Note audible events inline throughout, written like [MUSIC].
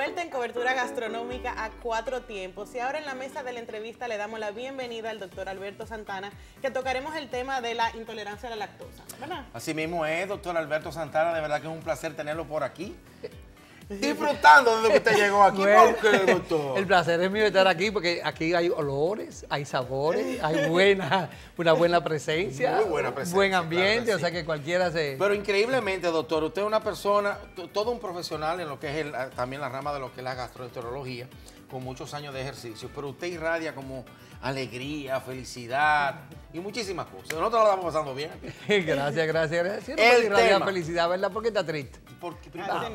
vuelta en cobertura gastronómica a cuatro tiempos. Y ahora en la mesa de la entrevista le damos la bienvenida al doctor Alberto Santana, que tocaremos el tema de la intolerancia a la lactosa. Así mismo es, doctor Alberto Santana. De verdad que es un placer tenerlo por aquí disfrutando desde que usted llegó aquí. [LAUGHS] Bueno, doctor? El placer es mío estar aquí porque aquí hay olores, hay sabores, hay buena, una buena presencia, Muy buena presencia buen ambiente, o sea que cualquiera se... Pero increíblemente, doctor, usted es una persona, todo un profesional en lo que es también la rama de lo que es la gastroenterología, con muchos años de ejercicio, pero usted irradia como alegría, felicidad y muchísimas cosas. Nosotros lo estamos pasando bien. [LAUGHS] gracias, gracias, gracias. el tema, felicidad, ¿verdad? ¿Por qué está triste? Porque, ah,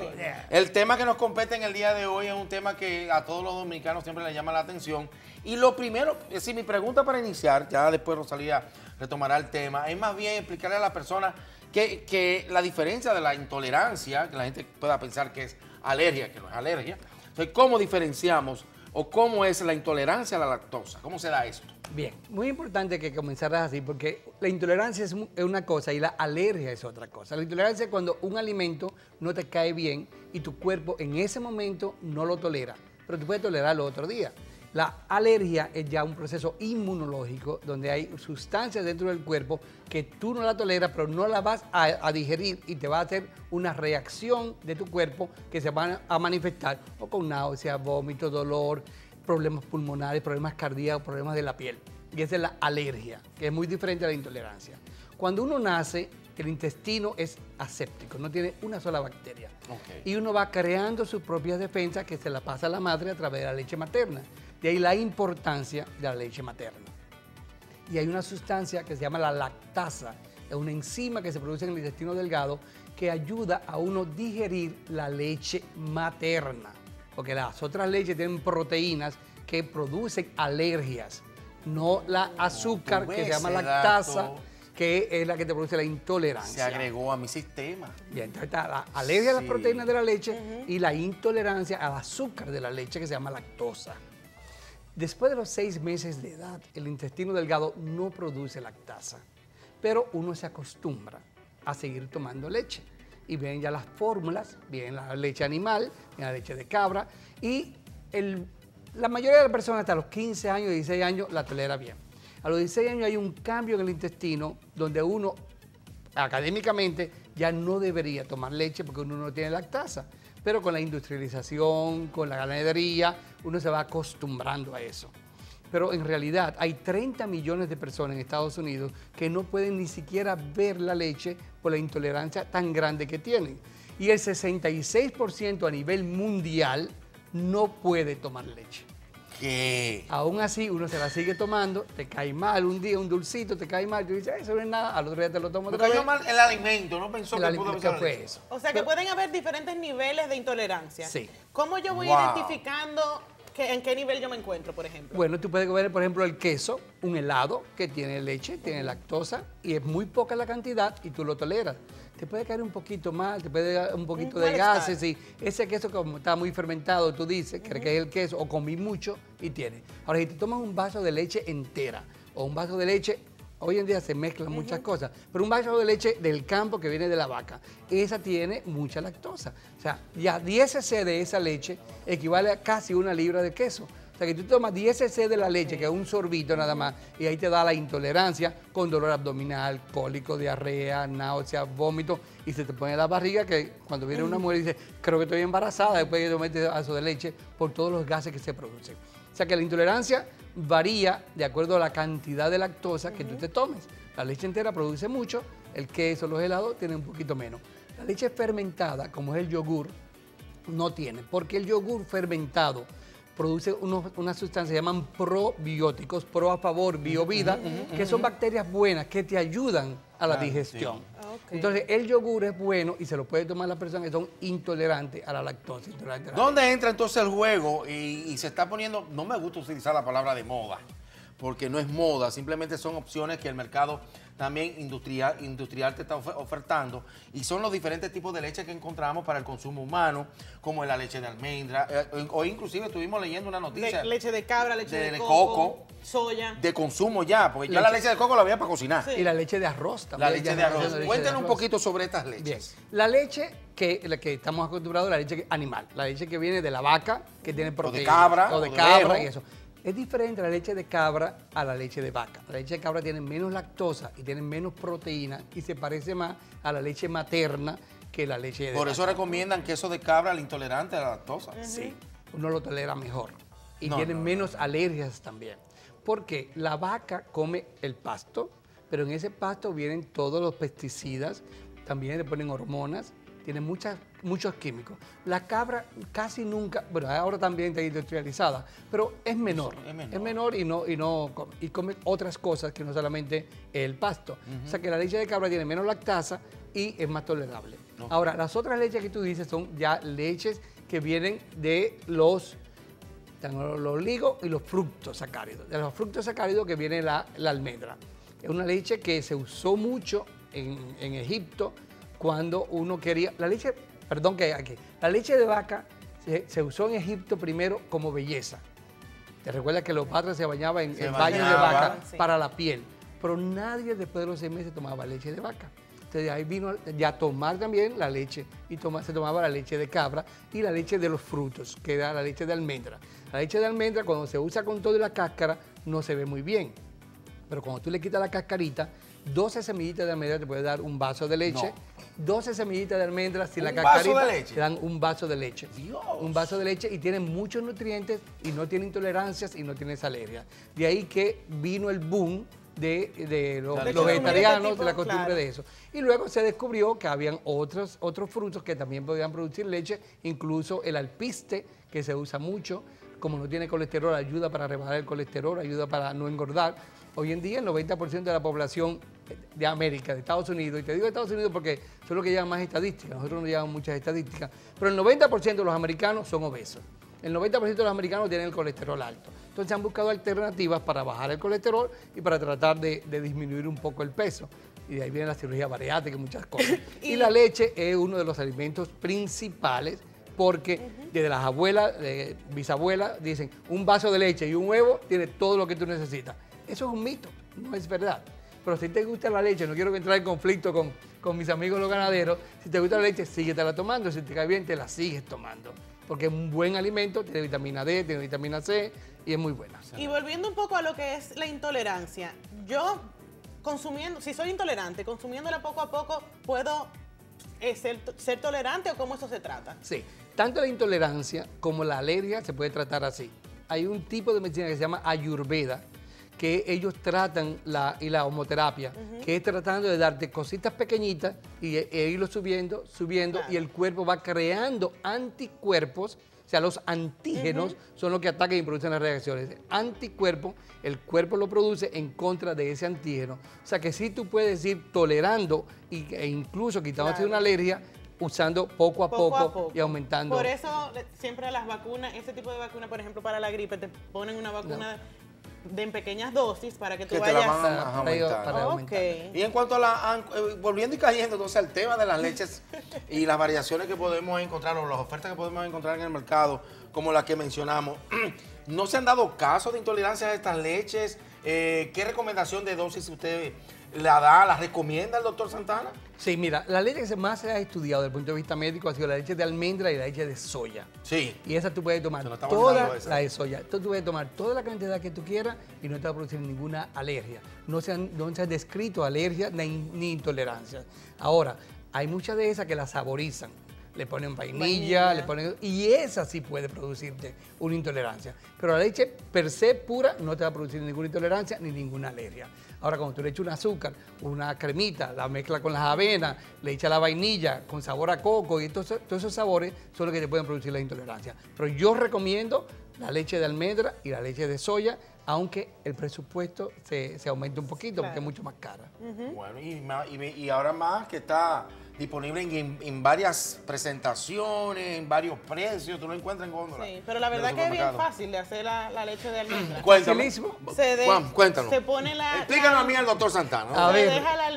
el tema que nos compete en el día de hoy es un tema que a todos los dominicanos siempre les llama la atención. Y lo primero, es decir, mi pregunta para iniciar, ya después Rosalía retomará el tema, es más bien explicarle a la persona que, que la diferencia de la intolerancia, que la gente pueda pensar que es alergia, que no es alergia, entonces, ¿cómo diferenciamos o cómo es la intolerancia a la lactosa? ¿Cómo se da esto? Bien, muy importante que comenzaras así, porque la intolerancia es una cosa y la alergia es otra cosa. La intolerancia es cuando un alimento no te cae bien y tu cuerpo en ese momento no lo tolera, pero tú puedes tolerarlo otro día. La alergia es ya un proceso inmunológico donde hay sustancias dentro del cuerpo que tú no la toleras, pero no la vas a, digerir y te va a hacer una reacción de tu cuerpo que se va a manifestar o con náusea, vómito, dolor, problemas pulmonares, problemas cardíacos, problemas de la piel. Y esa es la alergia, que es muy diferente a la intolerancia. Cuando uno nace, el intestino es aséptico, no tiene una sola bacteria. Y uno va creando sus propias defensas que se la pasa a la madre a través de la leche materna. De ahí la importancia de la leche materna. Y hay una sustancia que se llama la lactasa, es una enzima que se produce en el intestino delgado que ayuda a uno digerir la leche materna. Porque las otras leches tienen proteínas que producen alergias, no la azúcar que se llama lactasa que es la que te produce la intolerancia. Se agregó a mi sistema. Bien, entonces está la alergia a las proteínas de la leche y la intolerancia al azúcar de la leche que se llama lactosa. Después de los seis meses de edad, el intestino delgado no produce lactasa, pero uno se acostumbra a seguir tomando leche. Y vienen ya las fórmulas, viene la leche animal, viene la leche de cabra, y la mayoría de las personas hasta los 15 años, 16 años, la tolera bien. A los 16 años hay un cambio en el intestino donde uno, académicamente, ya no debería tomar leche porque uno no tiene lactasa pero con la industrialización, con la ganadería, uno se va acostumbrando a eso. Pero en realidad hay 30 millones de personas en Estados Unidos que no pueden ni siquiera ver la leche por la intolerancia tan grande que tienen. Y el 66% a nivel mundial no puede tomar leche. ¿Qué? Aún así, uno se la sigue tomando, te cae mal un día, un dulcito, te cae mal, tú dices, eso no es nada, al otro día te lo tomo otra vez. cayó mal el alimento, no pensó que pudo que fue eso. O sea, que pueden haber diferentes niveles de intolerancia. Sí. ¿Cómo yo voy identificando en qué nivel yo me encuentro, por ejemplo? Bueno, tú puedes comer, por ejemplo, el queso, un helado que tiene leche, tiene lactosa, y es muy poca la cantidad y tú lo toleras te puede caer un poquito mal, te puede dar un poquito de gases. Y ese queso como está muy fermentado, tú dices, crees que es el queso, o comí mucho y tiene. Ahora, si te tomas un vaso de leche entera o un vaso de leche Hoy en día se mezclan muchas cosas, pero un vaso de leche del campo que viene de la vaca, esa tiene mucha lactosa. O sea, ya 10 cc de esa leche equivale a casi una libra de queso. O sea, que tú tomas 10 cc de la leche, que es un sorbito nada más, y ahí te da la intolerancia con dolor abdominal, cólico, diarrea, náusea, vómito, y se te pone la barriga que cuando viene una mujer dice, creo que estoy embarazada después que metes vaso de leche por todos los gases que se producen. O sea que la intolerancia varía de acuerdo a la cantidad de lactosa que tú te tomes. La leche entera produce mucho, el queso, los helados tienen un poquito menos. La leche fermentada, como es el yogur, no tiene, porque el yogur fermentado produce una sustancia que llaman probióticos, pro a favor, biovida, que son bacterias buenas que te ayudan a la digestión. Ah, entonces, el yogur es bueno y se lo puede tomar las personas que son intolerantes a la lactosa. ¿Dónde entra entonces el juego y, se está poniendo, no me gusta utilizar la palabra de moda, porque no es moda, simplemente son opciones que el mercado también industrial, industrial te está ofertando y son los diferentes tipos de leche que encontramos para el consumo humano, como la leche de almendra, eh, o inclusive estuvimos leyendo una noticia. leche de cabra, leche de, coco, soya. De consumo ya, porque ya la leche de coco la había para cocinar. Y la leche de arroz también. La leche de arroz. Cuéntenos un poquito sobre estas leches. La leche que, la que estamos acostumbrados, la leche animal, la leche que viene de la vaca, que tiene proteína. O de cabra. O de cabra y eso. Es diferente la leche de cabra a la leche de vaca. La leche de cabra tiene menos lactosa y tiene menos proteína y se parece más a la leche materna que la leche de Por eso recomiendan queso de cabra al intolerante a la lactosa. Sí, uno lo tolera mejor. Y tiene menos alergias también. Porque la vaca come el pasto, pero en ese pasto vienen todos los pesticidas, también le ponen hormonas, tiene muchas, muchos químicos. La cabra casi nunca, bueno, ahora también está industrializada, pero es menor. Es menor, y no, y no y come otras cosas que no solamente el pasto. O sea que la leche de cabra tiene menos lactasa y es más tolerable. Ahora, las otras leches que tú dices son ya leches que vienen de los los oligos y los fructos sacáridos. De los fructos sacáridos que viene la, almendra. Es una leche que se usó mucho en, en Egipto cuando uno quería, la leche, perdón que aquí, la leche de vaca se, usó en Egipto primero como belleza. Te recuerdas que los padres se bañaban en, baños de vaca para la piel, pero nadie después de los seis meses tomaba leche de vaca. Entonces ahí vino ya a tomar también la leche y se tomaba la leche de cabra y la leche de los frutos, que era la leche de almendra. La leche de almendra cuando se usa con toda la cáscara no se ve muy bien, pero cuando tú le quitas la cascarita, 12 semillitas de almendra te puede dar un vaso de leche. 12 semillitas de almendras y la cascarita te dan un vaso de leche. Un vaso de leche y tienen muchos nutrientes y no tiene intolerancias y no tienes alergia. De ahí que vino el boom de, los, vegetarianos, de la costumbre de eso. Y luego se descubrió que habían otros, otros frutos que también podían producir leche, incluso el alpiste, que se usa mucho, como no tiene colesterol, ayuda para rebajar el colesterol, ayuda para no engordar. Hoy en día el 90% de la población de América, de Estados Unidos, y te digo de Estados Unidos porque son los que llevan más estadísticas, nosotros no llevamos muchas estadísticas, pero el 90% de los americanos son obesos. El 90% de los americanos tienen el colesterol alto. Entonces han buscado alternativas para bajar el colesterol y para tratar de, disminuir un poco el peso. Y de ahí viene la cirugía bariátrica y muchas cosas. [COUGHS] y la leche es uno de los alimentos principales porque desde las abuelas, de bisabuelas, dicen un vaso de leche y un huevo tiene todo lo que tú necesitas. Eso es un mito, no es verdad. Pero si te gusta la leche, no quiero entrar en conflicto con, con mis amigos los ganaderos, si te gusta la leche, síguetela tomando, si te cae bien, te la sigues tomando. Porque es un buen alimento, tiene vitamina D, tiene vitamina C y es muy buena. Y volviendo un poco a lo que es la intolerancia, yo consumiendo, si soy intolerante, consumiéndola poco a poco, ¿puedo eh, ser, ser tolerante o cómo eso se trata? Sí, tanto la intolerancia como la alergia se puede tratar así. Hay un tipo de medicina que se llama ayurveda, que ellos tratan la, y la homoterapia, que es tratando de darte cositas pequeñitas y e, e irlo subiendo, subiendo, y el cuerpo va creando anticuerpos. O sea, los antígenos son los que atacan y producen las reacciones. Anticuerpo, el cuerpo lo produce en contra de ese antígeno. O sea que sí tú puedes ir tolerando e incluso quitándote una alergia usando poco a poco, y aumentando. Por eso siempre las vacunas, este tipo de vacuna, por ejemplo, para la gripe, te ponen una vacuna en pequeñas dosis para que tú vayas a, aumentar. Y en cuanto a la, eh, volviendo y cayendo entonces al tema de las leches y las variaciones que podemos encontrar o las ofertas que podemos encontrar en el mercado, como las que mencionamos, [CLEARS THROAT] ¿no se han dado casos de intolerancia a estas leches? Eh, ¿Qué recomendación de dosis usted la da, la recomienda el doctor Santana? Sí, mira, la leche que más se ha estudiado desde el punto de vista médico ha sido la leche de almendra y la leche de soya. Sí. Y esa tú puedes tomar toda la de soya. tú puedes tomar toda la cantidad que tú quieras y no te va a producir ninguna alergia. No se han, no se han descrito alergias ni, ni intolerancias. Ahora, hay muchas de esas que las saborizan le ponen vainilla, le ponen... Y esa sí puede producirte una intolerancia. Pero la leche per se pura no te va a producir ninguna intolerancia ni ninguna alergia. Ahora, cuando tú le echas un azúcar, una cremita, la mezcla con las avenas, le echas la vainilla con sabor a coco y todos, todos esos sabores son los que te pueden producir la intolerancia. Pero yo recomiendo la leche de almendra y la leche de soya aunque el presupuesto se, se aumente un poquito porque es mucho más cara. Bueno, y, más- y, y ahora más que está disponible en, en- en varias presentaciones, en varios precios, tú lo encuentras en góndola. Sí, pero la verdad que es bien fácil de hacer la, la leche de almendra. [CLEARS THROAT] Cuéntame. Se de- Juan, se pone la- Explícanos la- a mí al doctor Santana. A se ver. deja la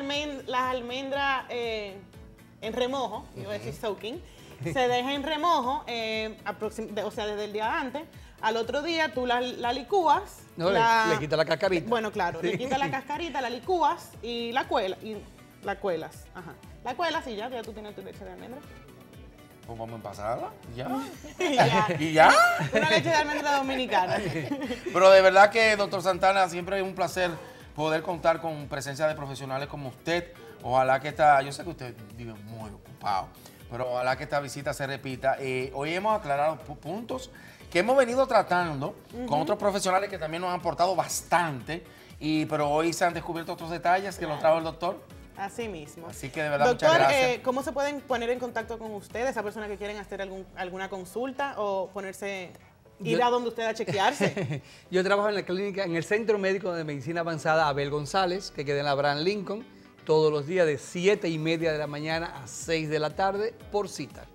las almendras eh, en remojo, iba a decir soaking, se deja en remojo, eh, aproxim- de- o sea, desde el día antes. Al otro día tú la, la licúas. No, le- la- le quita la cascarita. Bueno, claro, le quitas la [LAUGHS] cascarita, la licúas y la cuelas. Y la cuelas, ajá. La cuelas y ya, ya tú tienes tu leche de almendra. Pues vamos a pasarla. Ya. Y ya. [LAUGHS] [LAUGHS] y ya. Una leche de almendra dominicana. Pero de verdad que, doctor Santana, siempre es un placer poder contar con presencia de profesionales como usted. Ojalá que esta, yo sé que usted vive muy ocupado, pero ojalá que esta visita se repita. Eh, hoy hemos aclarado pu- puntos que hemos venido tratando con otros profesionales que también nos han aportado bastante, y, pero hoy se han descubierto otros detalles que los trajo el doctor. Así mismo. Así que de verdad, Doctor, muchas gracias. eh, ¿cómo se pueden poner en contacto con ustedes, esas personas que quieren hacer algún, alguna consulta o ponerse, ir Yo- a donde usted a chequearse? [LAUGHS] Yo trabajo en la clínica, en el Centro Médico de Medicina Avanzada Abel González, que queda en la Abraham Lincoln, todos los días de 7 y media de la mañana a 6 de la tarde por cita.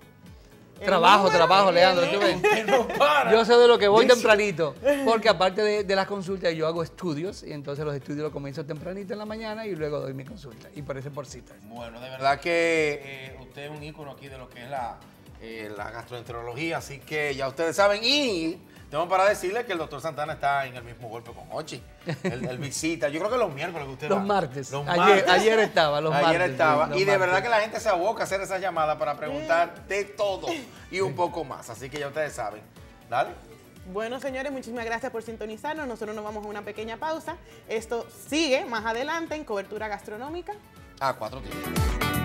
El Trabajo, trabajo, Leandro, tú ves. No. Yo sé de lo que voy Dice- tempranito, porque aparte de, de las consultas yo hago estudios y entonces los estudios los comienzo tempranito en la mañana y luego doy mi consulta y por eso por citas. Bueno, de verdad que eh, usted es un ícono aquí de lo que es la, eh, la gastroenterología, así que ya ustedes saben. Y tengo para decirle que el doctor Santana está en el mismo golpe con Hochi. Él, él visita, yo creo que los miércoles que usted Los va. martes. Los Ayer- martes. ayer estaba, los Ayer martes, estaba. los y de verdad que la gente se aboca a hacer esa llamada para preguntar de todo y un poco más. Así que ya ustedes saben. Dale. Bueno, señores, muchísimas gracias por sintonizarnos. Nosotros nos vamos a una pequeña pausa. Esto sigue más adelante en cobertura gastronómica. A cuatro tiempos.